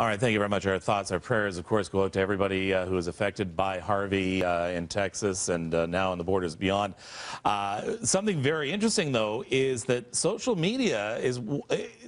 All right, thank you very much. Our thoughts, our prayers, of course, go out to everybody uh, who is affected by Harvey uh, in Texas and uh, now on the borders beyond. Uh, something very interesting, though, is that social media is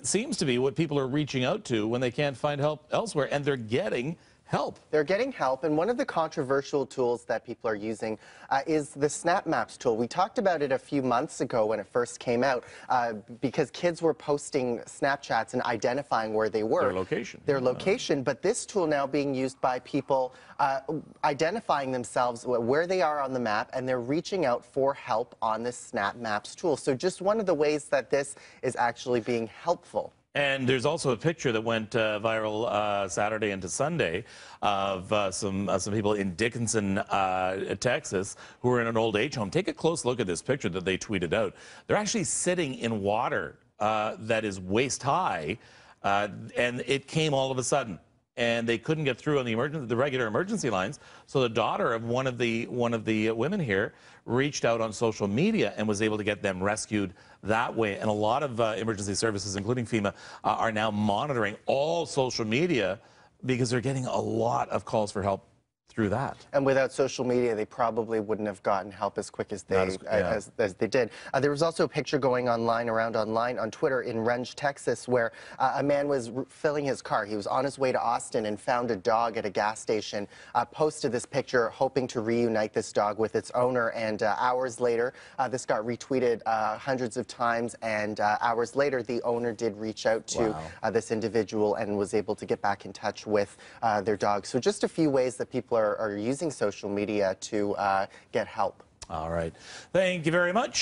seems to be what people are reaching out to when they can't find help elsewhere, and they're getting help. They're getting help, and one of the controversial tools that people are using uh, is the Snap Maps tool. We talked about it a few months ago when it first came out uh, because kids were posting Snapchats and identifying where they were. Their location. Their location, but this tool now being used by people uh, identifying themselves where they are on the map, and they're reaching out for help on this Snap Maps tool. So just one of the ways that this is actually being helpful. And there's also a picture that went uh, viral uh, Saturday into Sunday of uh, some uh, some people in Dickinson, uh, Texas, who are in an old age home. Take a close look at this picture that they tweeted out. They're actually sitting in water uh, that is waist high, and it came all of a sudden and they couldn't get through on the emergency, the regular emergency lines. So the daughter of one of the one of the women here reached out on social media and was able to get them rescued that way. And a lot of uh, emergency services, including FEMA, uh, are now monitoring all social media because they're getting a lot of calls for help through that. And without social media, they probably wouldn't have gotten help as quick as they as, yeah. as, as, they did. Uh, there was also a picture going online around online on Twitter in Renge, Texas, where uh, a man was filling his car. He was on his way to Austin and found a dog at a gas station. Uh, posted this picture, hoping to reunite this dog with its owner. And uh, hours later, uh, this got retweeted uh, hundreds of times. And hours later, the owner did reach out to wow. this individual and was able to get back in touch with their dog. So just a few ways that people are are, are using social media to uh, get help. All right. Thank you very much.